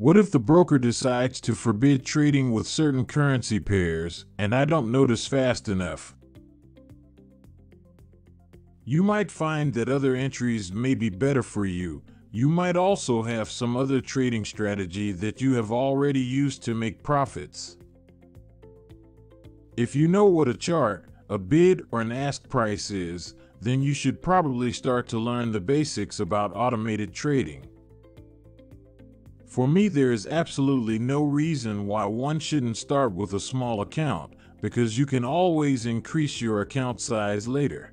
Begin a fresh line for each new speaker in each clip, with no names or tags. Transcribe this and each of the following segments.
What if the broker decides to forbid trading with certain currency pairs and I don't notice fast enough? You might find that other entries may be better for you. You might also have some other trading strategy that you have already used to make profits. If you know what a chart, a bid, or an ask price is, then you should probably start to learn the basics about automated trading. For me, there is absolutely no reason why one shouldn't start with a small account, because you can always increase your account size later.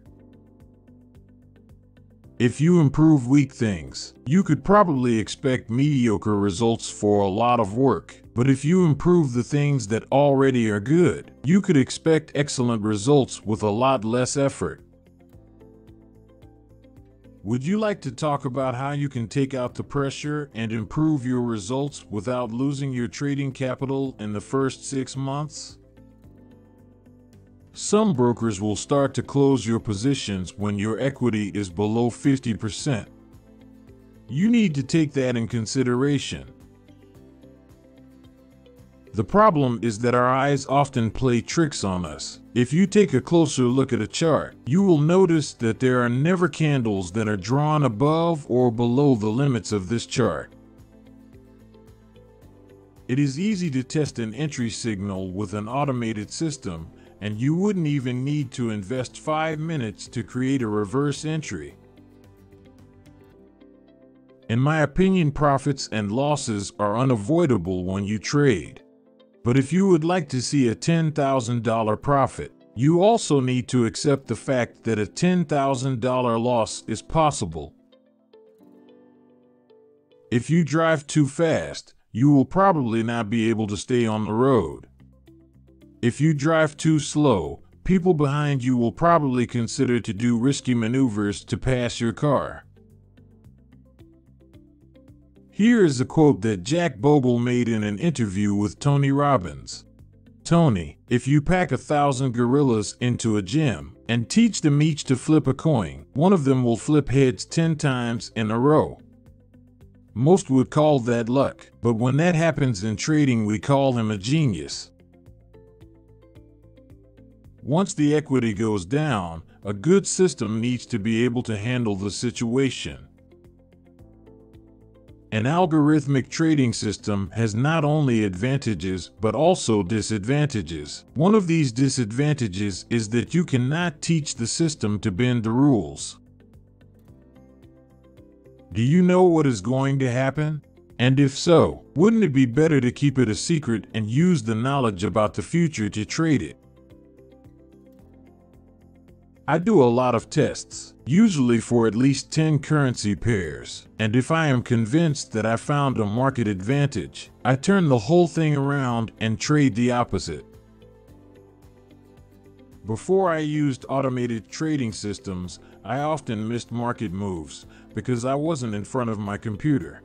If you improve weak things, you could probably expect mediocre results for a lot of work. But if you improve the things that already are good, you could expect excellent results with a lot less effort. Would you like to talk about how you can take out the pressure and improve your results without losing your trading capital in the first six months? Some brokers will start to close your positions when your equity is below 50%. You need to take that in consideration. The problem is that our eyes often play tricks on us. If you take a closer look at a chart, you will notice that there are never candles that are drawn above or below the limits of this chart. It is easy to test an entry signal with an automated system, and you wouldn't even need to invest 5 minutes to create a reverse entry. In my opinion, profits and losses are unavoidable when you trade. But if you would like to see a $10,000 profit, you also need to accept the fact that a $10,000 loss is possible. If you drive too fast, you will probably not be able to stay on the road. If you drive too slow, people behind you will probably consider to do risky maneuvers to pass your car. Here is a quote that Jack Bogle made in an interview with Tony Robbins. Tony, if you pack a thousand gorillas into a gym and teach them each to flip a coin, one of them will flip heads 10 times in a row. Most would call that luck, but when that happens in trading, we call him a genius. Once the equity goes down, a good system needs to be able to handle the situation. An algorithmic trading system has not only advantages but also disadvantages. One of these disadvantages is that you cannot teach the system to bend the rules. Do you know what is going to happen? And if so, wouldn't it be better to keep it a secret and use the knowledge about the future to trade it? I do a lot of tests, usually for at least 10 currency pairs, and if I am convinced that I found a market advantage, I turn the whole thing around and trade the opposite. Before I used automated trading systems, I often missed market moves because I wasn't in front of my computer.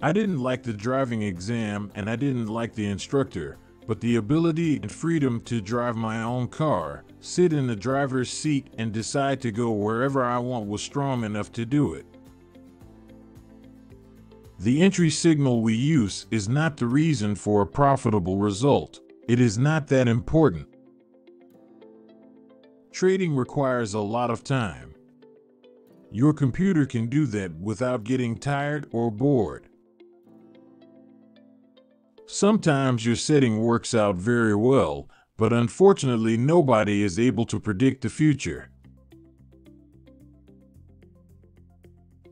I didn't like the driving exam and I didn't like the instructor, but the ability and freedom to drive my own car, sit in the driver's seat, and decide to go wherever I want was strong enough to do it. The entry signal we use is not the reason for a profitable result. It is not that important. Trading requires a lot of time. Your computer can do that without getting tired or bored. Sometimes your setting works out very well, but unfortunately nobody is able to predict the future.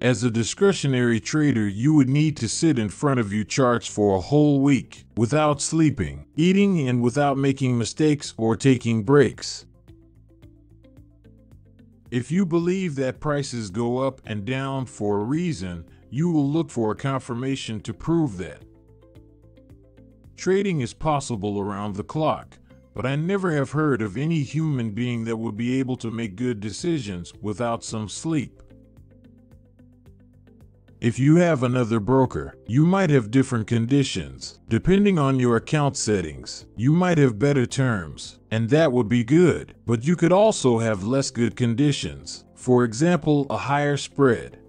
As a discretionary trader, you would need to sit in front of your charts for a whole week without sleeping, eating, and without making mistakes or taking breaks. If you believe that prices go up and down for a reason, you will look for a confirmation to prove that. Trading is possible around the clock, but I never have heard of any human being that would be able to make good decisions without some sleep. If you have another broker, you might have different conditions. Depending on your account settings, you might have better terms, and that would be good, but you could also have less good conditions. For example, a higher spread.